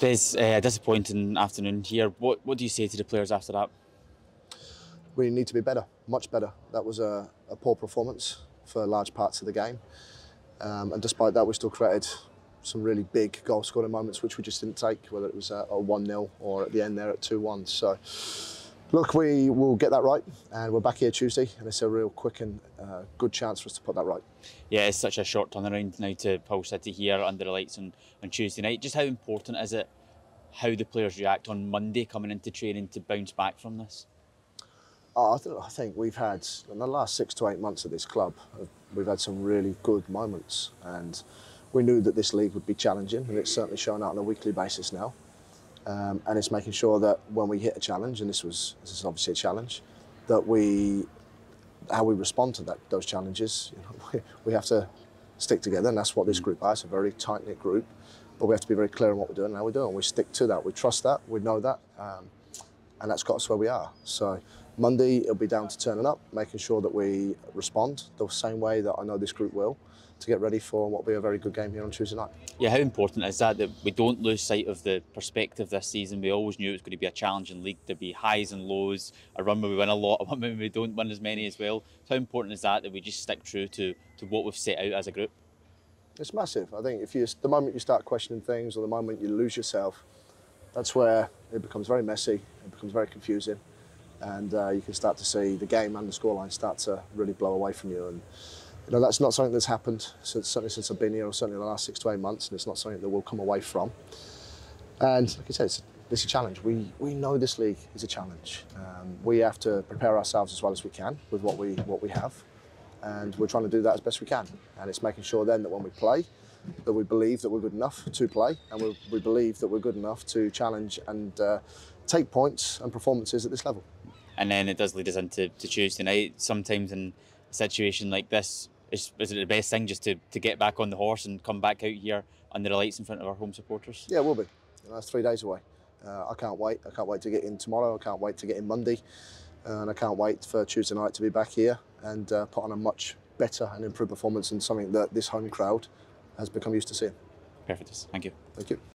Des, uh, disappointing afternoon here. What what do you say to the players after that? We need to be better, much better. That was a, a poor performance for large parts of the game, um, and despite that, we still created some really big goal scoring moments which we just didn't take, whether it was a, a 1 0 or at the end there at 2 1. So, look, we will get that right, and we're back here Tuesday, and it's a real quick and uh, good chance for us to put that right. Yeah, it's such a short turnaround now to Hull City here under the lights on, on Tuesday night. Just how important is it how the players react on Monday coming into training to bounce back from this? Oh, I, th- I think we've had, in the last six to eight months at this club, uh, we've had some really good moments. And we knew that this league would be challenging, and it's certainly shown out on a weekly basis now. Um, and it's making sure that when we hit a challenge, and this was this is obviously a challenge, that we how we respond to that those challenges. You know, we, we have to stick together, and that's what this group is—a very tight knit group. But we have to be very clear on what we're doing and how we're doing. We stick to that. We trust that. We know that, um, and that's got us where we are. So Monday it'll be down to turning up, making sure that we respond the same way that I know this group will to get ready for what will be a very good game here on Tuesday night. Yeah, how important is that that we don't lose sight of the perspective this season? We always knew it was going to be a challenging league. There'd be highs and lows. A run where we win a lot, a run where we don't win as many as well. So how important is that that we just stick true to to what we've set out as a group? It's massive. I think if you the moment you start questioning things or the moment you lose yourself, that's where it becomes very messy. It becomes very confusing, and uh, you can start to see the game and the scoreline start to really blow away from you. And you know that's not something that's happened since certainly since I've been here, or certainly in the last six to eight months, and it's not something that we'll come away from. And like I said, it's, it's a challenge. We we know this league is a challenge. Um, we have to prepare ourselves as well as we can with what we what we have, and we're trying to do that as best we can. And it's making sure then that when we play, that we believe that we're good enough to play, and we, we believe that we're good enough to challenge and uh, take points and performances at this level. And then it does lead us into to Tuesday night. Sometimes in a situation like this, is, is it the best thing just to, to get back on the horse and come back out here under the lights in front of our home supporters? Yeah, it will be. That's three days away. Uh, I can't wait. I can't wait to get in tomorrow. I can't wait to get in Monday. Uh, and I can't wait for Tuesday night to be back here and uh, put on a much better and improved performance and something that this home crowd has become used to seeing. Perfect. Thank you. Thank you.